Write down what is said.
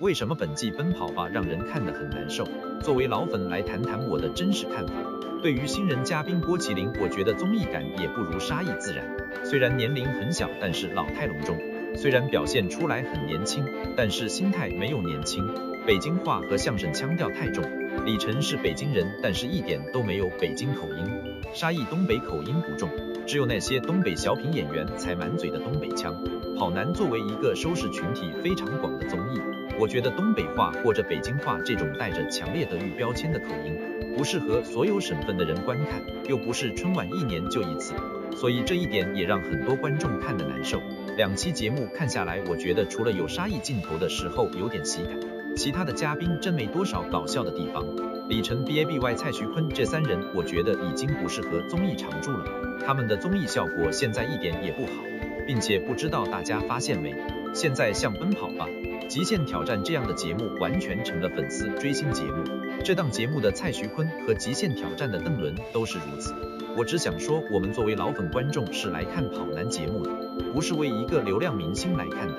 为什么本季奔跑吧让人看得很难受？作为老粉来谈谈我的真实看法。对于新人嘉宾郭麒麟，我觉得综艺感也不如沙溢自然。虽然年龄很小，但是老态龙钟；虽然表现出来很年轻，但是心态没有年轻。北京话和相声腔调太重。李晨是北京人，但是一点都没有北京口音。沙溢东北口音不重，只有那些东北小品演员才满嘴的东北腔。跑男作为一个收视群体非常广的综艺。我觉得东北话或者北京话这种带着强烈德语标签的口音，不适合所有省份的人观看，又不是春晚一年就一次，所以这一点也让很多观众看得难受。两期节目看下来，我觉得除了有沙溢镜头的时候有点喜感，其他的嘉宾真没多少搞笑的地方。李晨、B A B Y、蔡徐坤这三人，我觉得已经不适合综艺常驻了，他们的综艺效果现在一点也不好，并且不知道大家发现没，现在像奔跑吧。极限挑战这样的节目完全成了粉丝追星节目，这档节目的蔡徐坤和极限挑战的邓伦都是如此。我只想说，我们作为老粉观众是来看跑男节目的，不是为一个流量明星来看的。